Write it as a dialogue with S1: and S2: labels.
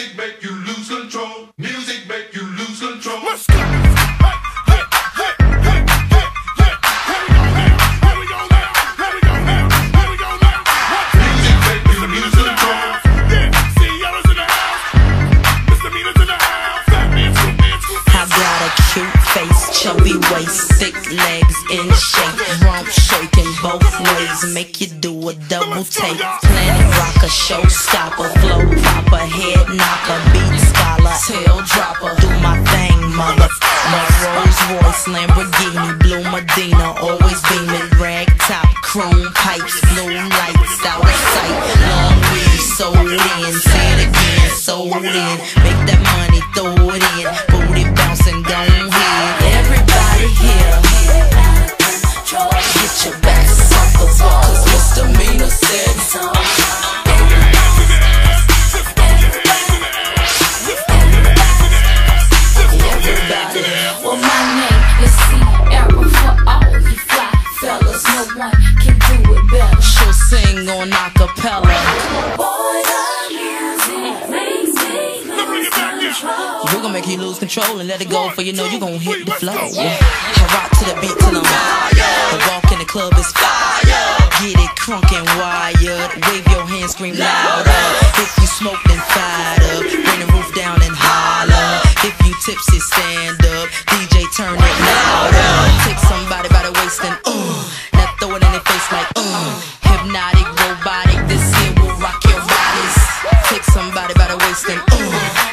S1: Music make you lose control. Music make you lose control. Let's go. Hey, hey, hey, hey, hey, hey. Here we go now. Here we go now. Here we go now. Music make you lose control. Yeah, Ciara's in the house. Misdemeanors in the house. Fat man, scoop man,
S2: scoop I got a cute face, chubby waist, thick legs in shape, rump shaking both ways, make you do a double take. Planet rocker, showstopper, flow popper, head knocker, beat scholar, tail dropper. Do my thing, mother. My Rolls Royce, Lamborghini, Blue Medina, always beaming, rag top, chrome pipes, blue lights, out of sight. Long weed, sold in, say it again, sold in. Make that money, throw
S3: the wall, 'cause misdemeanor
S2: said so. Everybody,
S3: Well, my name is Ciara for all you fly fellas. No one can do it better.
S2: she'll sing on acapella.
S3: Boy, the music makes me lose control.
S2: We're gonna make you lose control and let it go, for you know you gonna hit the flow. I rock to the beat till I'm wired. I walk in the club is fire get it crunk and wired. Wave your hands, scream louder. If you smoke, then fire up. Bring the roof down and holler. If you tipsy, stand up. DJ, turn it louder. Take somebody by the waist and ooh. Now throw it in their face like ooh. Hypnotic, robotic, this here will rock your bodies. Take somebody by the waist and ooh.